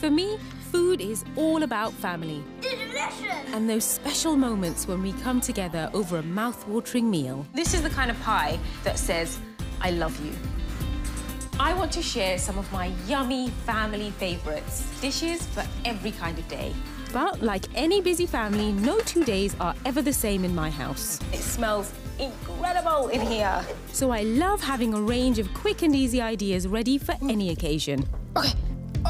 For me, food is all about family Delicious! and those special moments when we come together over a mouth-watering meal. This is the kind of pie that says, I love you. I want to share some of my yummy family favourites, dishes for every kind of day. But like any busy family, no two days are ever the same in my house. It smells incredible in here. So I love having a range of quick and easy ideas ready for any occasion. Okay,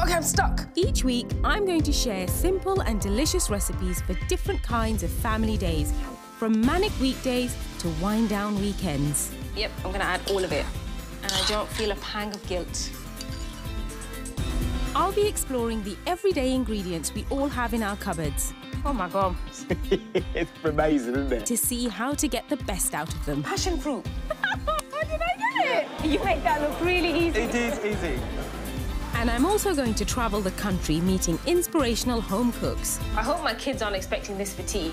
okay, I'm stuck. Each week, I'm going to share simple and delicious recipes for different kinds of family days, from manic weekdays to wind down weekends. Yep, I'm gonna add all of it. And I don't feel a pang of guilt. I'll be exploring the everyday ingredients we all have in our cupboards Oh my God. it's amazing, isn't it? to see how to get the best out of them. Passion fruit. How did I get it? You make that look really easy. It is easy. And I'm also going to travel the country meeting inspirational home cooks I hope my kids aren't expecting this for tea.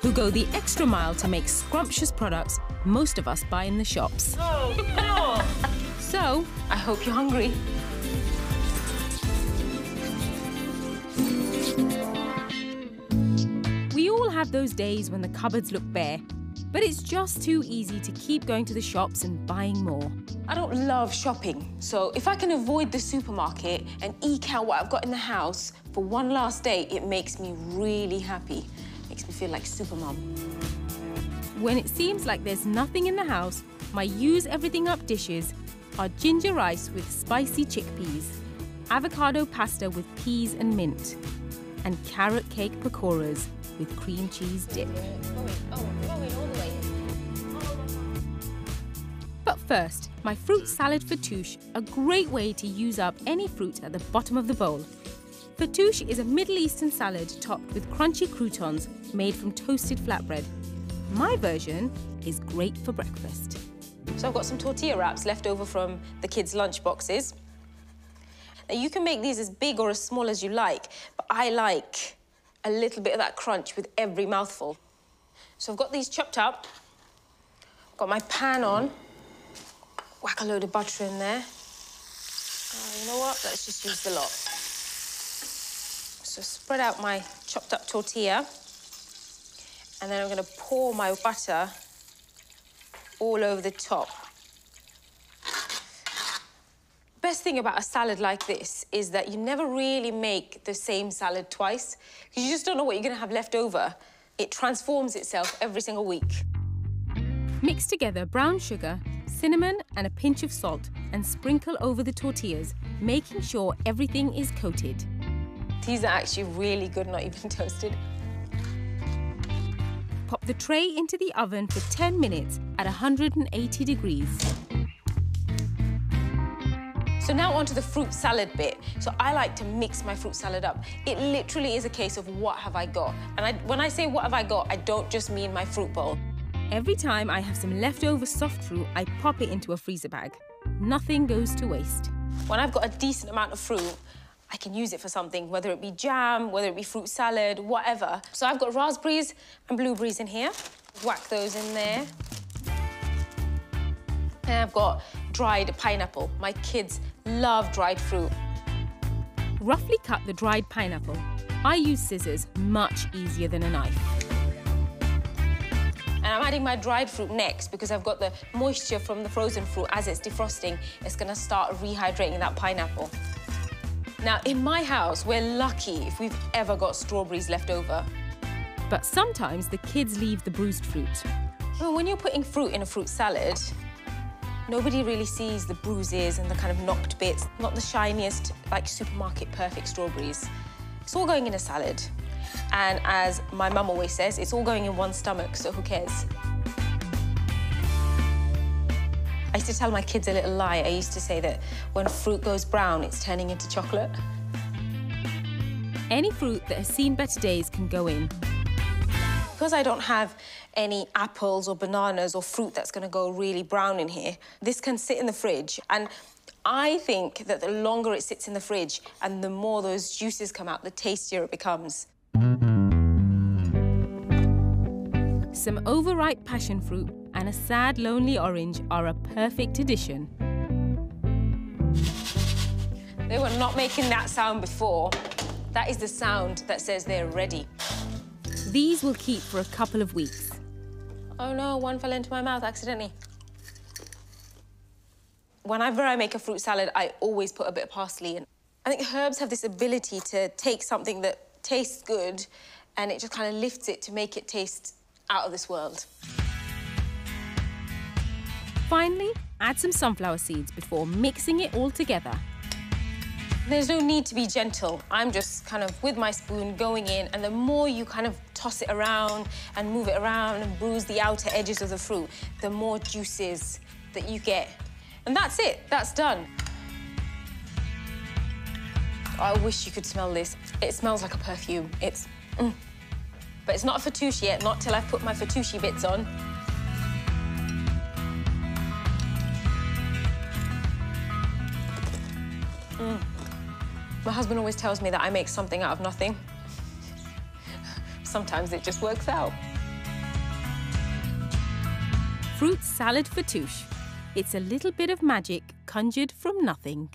who go the extra mile to make scrumptious products most of us buy in the shops. Oh, no. So, I hope you're hungry. we all have those days when the cupboards look bare, but it's just too easy to keep going to the shops and buying more. I don't love shopping, so if I can avoid the supermarket and eke out what I've got in the house for one last day, it makes me really happy. Makes me feel like supermom. When it seems like there's nothing in the house, my use everything up dishes are ginger rice with spicy chickpeas, avocado pasta with peas and mint, and carrot cake pakoras with cream cheese dip. But first, my fruit salad fattoush, a great way to use up any fruit at the bottom of the bowl. Fattoush is a Middle Eastern salad topped with crunchy croutons made from toasted flatbread. My version is great for breakfast. So I've got some tortilla wraps left over from the kids' lunch boxes. Now you can make these as big or as small as you like, but I like a little bit of that crunch with every mouthful. So I've got these chopped up, got my pan on, whack a load of butter in there. Oh, you know what? Let's just use the lot. So spread out my chopped up tortilla, and then I'm gonna pour my butter all over the top. Best thing about a salad like this is that you never really make the same salad twice because you just don't know what you're going to have left over. It transforms itself every single week. Mix together brown sugar, cinnamon, and a pinch of salt and sprinkle over the tortillas, making sure everything is coated. These are actually really good, not even toasted. Pop the tray into the oven for 10 minutes at 180 degrees. So now onto the fruit salad bit. So I like to mix my fruit salad up. It literally is a case of what have I got? And I, when I say what have I got, I don't just mean my fruit bowl. Every time I have some leftover soft fruit, I pop it into a freezer bag. Nothing goes to waste. When I've got a decent amount of fruit, I can use it for something, whether it be jam, whether it be fruit salad, whatever. So I've got raspberries and blueberries in here. Whack those in there. And I've got dried pineapple. My kids love dried fruit. Roughly cut the dried pineapple. I use scissors, much easier than a knife. And I'm adding my dried fruit next because I've got the moisture from the frozen fruit as it's defrosting. It's gonna start rehydrating that pineapple. Now, in my house, we're lucky if we've ever got strawberries left over. But sometimes the kids leave the bruised fruit. Well, when you're putting fruit in a fruit salad, nobody really sees the bruises and the kind of knocked bits, not the shiniest, like supermarket perfect strawberries. It's all going in a salad. And as my mum always says, it's all going in one stomach, so who cares? I used to tell my kids a little lie. I used to say that when fruit goes brown, it's turning into chocolate. Any fruit that has seen better days can go in. Because I don't have any apples or bananas or fruit that's going to go really brown in here, this can sit in the fridge. And I think that the longer it sits in the fridge and the more those juices come out, the tastier it becomes. Some overripe passion fruit and a sad, lonely orange are a perfect addition. They were not making that sound before. That is the sound that says they're ready. These will keep for a couple of weeks. Oh no, one fell into my mouth accidentally. Whenever I make a fruit salad, I always put a bit of parsley in. I think herbs have this ability to take something that tastes good and it just kind of lifts it to make it taste out of this world. Finally, add some sunflower seeds before mixing it all together. There's no need to be gentle. I'm just kind of with my spoon going in, and the more you kind of toss it around and move it around and bruise the outer edges of the fruit, the more juices that you get. And that's it, that's done. I wish you could smell this. It smells like a perfume. It's, mm. But it's not a fattoush yet, not till I've put my fattoushi bits on. Mm. My husband always tells me that I make something out of nothing. Sometimes it just works out. Fruit salad fattoush. It's a little bit of magic conjured from nothing.